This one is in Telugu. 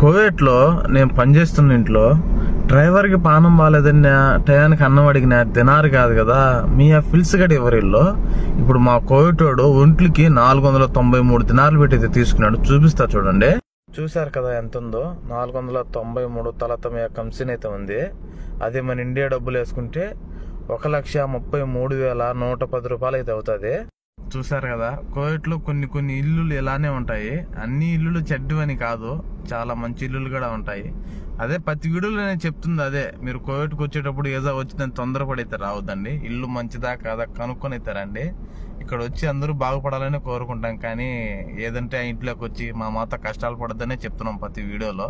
కోవేట్లో నేను పనిచేస్తున్న ఇంట్లో డ్రైవర్కి పానం బాగాలేదని టయానికి అన్నం అడిగిన తినారు కాదు కదా మీ ఆ ఫిల్స్ గడి ఎవరిల్లో ఇప్పుడు మా కోవిటోడు ఒంట్లకి నాలుగు వందల తొంభై మూడు దినాలు పెట్టి తీసుకున్నాడు. చూపిస్తా చూడండి. చూశారు కదా ఎంత ఉందో నాలుగు వందల తొంభై మూడు తలతమ కంసిన్ అయితే ఉంది. అదే మన ఇండియా డబ్బులు వేసుకుంటే ఒక లక్ష ముప్పై మూడు వేల నూట పది రూపాయలు అయితే అవుతుంది. చూసారు కదా కోవిట్లో కొన్ని కొన్ని ఇల్లులు ఇలానే ఉంటాయి. అన్ని ఇల్లులు చెడ్డు అని కాదు చాలా మంచి ఇల్లులు కూడా ఉంటాయి. అదే ప్రతి వీడియోలో నేను చెప్తుంది అదే మీరు కోవిడ్కి వచ్చేటప్పుడు ఏదో వచ్చిందని తొందరపడైతే రావద్దండి. ఇల్లు మంచిదా కాదా కనుక్కొని అవుతారండి ఇక్కడ వచ్చి అందరూ బాగుపడాలని కోరుకుంటాం కానీ ఏదంటే ఆ ఇంట్లోకి వచ్చి మా మాత కష్టాలు పడద్దనే చెప్తున్నాం ప్రతి వీడియోలో.